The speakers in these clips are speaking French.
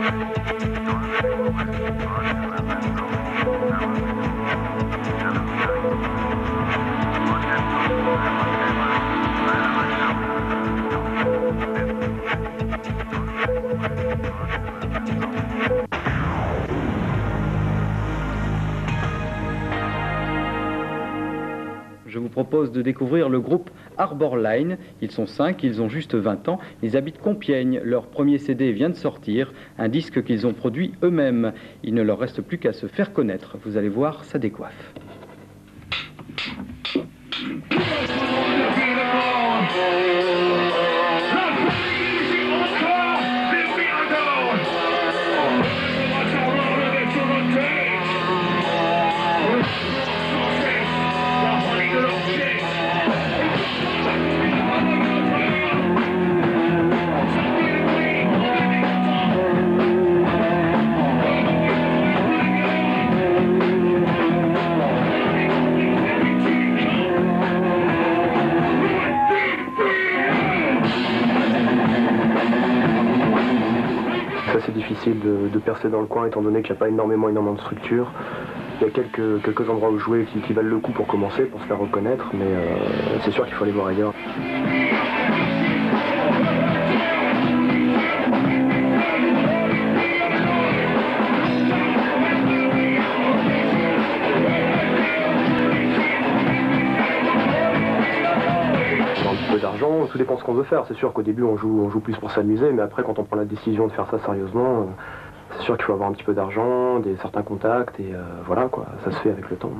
thank you. Je vous propose de découvrir le groupe Arbor Line. Ils sont cinq, ils ont juste 20 ans. Ils habitent Compiègne. Leur premier CD vient de sortir, un disque qu'ils ont produit eux-mêmes. Il ne leur reste plus qu'à se faire connaître. Vous allez voir, ça décoiffe. Assez difficile de, percer dans le coin étant donné qu'il n'y a pas énormément, énormément de structure. Il y a quelques, quelques endroits où jouer qui, qui valent le coup pour commencer, pour se faire reconnaître, mais euh, c'est sûr qu'il faut aller voir ailleurs. Tout dépend ce qu'on veut faire. C'est sûr qu'au début on joue, on joue plus pour s'amuser, mais après quand on prend la décision de faire ça sérieusement, euh, c'est sûr qu'il faut avoir un petit peu d'argent, des certains contacts et euh, voilà quoi, ça se fait avec le temps.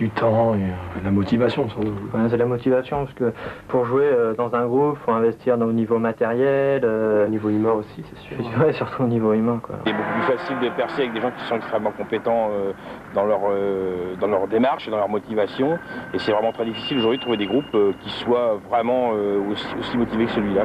Du temps et euh, la motivation sans doute. Ouais, c'est la motivation parce que pour jouer euh, dans un groupe, faut investir dans, au niveau matériel, euh, Au niveau humain aussi, c'est sûr. puis, ouais, surtout au niveau humain. Quoi. Il est beaucoup plus facile de percer avec des gens qui sont extrêmement compétents euh, dans, leur, euh, dans leur démarche et dans leur motivation. Et c'est vraiment très difficile aujourd'hui de trouver des groupes euh, qui soient vraiment euh, aussi, aussi motivés que celui-là.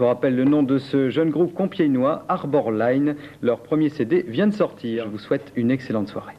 vous rappelle le nom de ce jeune groupe compiègnois, Arbor Line. Leur premier CD vient de sortir. Je vous souhaite une excellente soirée.